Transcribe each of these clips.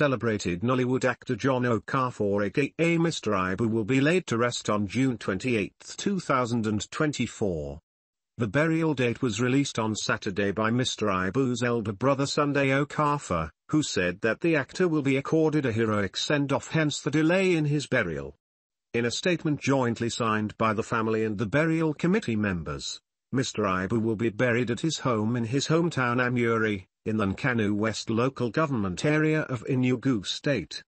celebrated Nollywood actor John Okafor aka Mr. Ibu will be laid to rest on June 28, 2024. The burial date was released on Saturday by Mr. Ibu's elder brother Sunday Okafor, who said that the actor will be accorded a heroic send-off hence the delay in his burial. In a statement jointly signed by the family and the burial committee members, Mr. Ibu will be buried at his home in his hometown Amuri, in the Nkanu West local government area of Enugu State.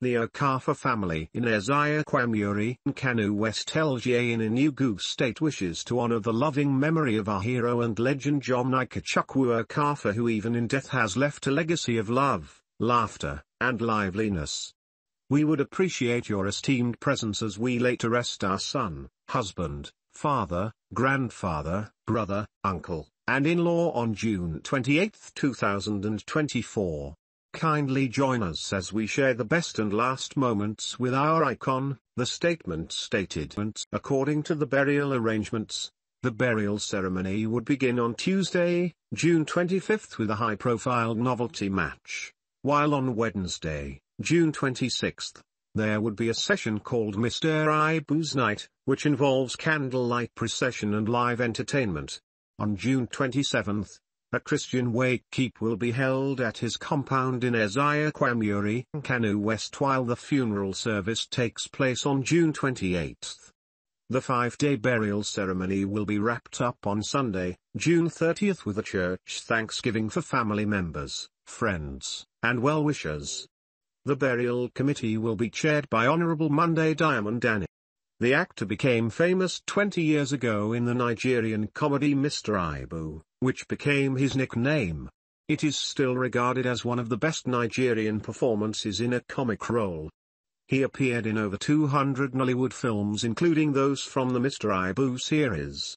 The Okafor family in Eziakwamuri, Nkanu West LGA in Enugu State wishes to honor the loving memory of our hero and legend John Ikechukwu Okafor who even in death has left a legacy of love, laughter, and liveliness. We would appreciate your esteemed presence as we lay to rest our son, husband, father, grandfather, brother, uncle, and in-law on June 28, 2024. Kindly join us as we share the best and last moments with our icon, the statement stated. According to the burial arrangements, the burial ceremony would begin on Tuesday, June 25 with a high-profile novelty match, while on Wednesday, June 26, there would be a session called Mr. Ibu's Night, which involves candlelight procession and live entertainment. On June 27, a Christian wake keep will be held at his compound in Eziakwamuri, Nkanu West while the funeral service takes place on June 28. The five-day burial ceremony will be wrapped up on Sunday, June 30th with a church thanksgiving for family members, friends, and well-wishers. The burial committee will be chaired by Honorable Monday Diamond Danny. The actor became famous 20 years ago in the Nigerian comedy Mr. Ibu, which became his nickname. It is still regarded as one of the best Nigerian performances in a comic role. He appeared in over 200 Nollywood films including those from the Mr. Ibu series.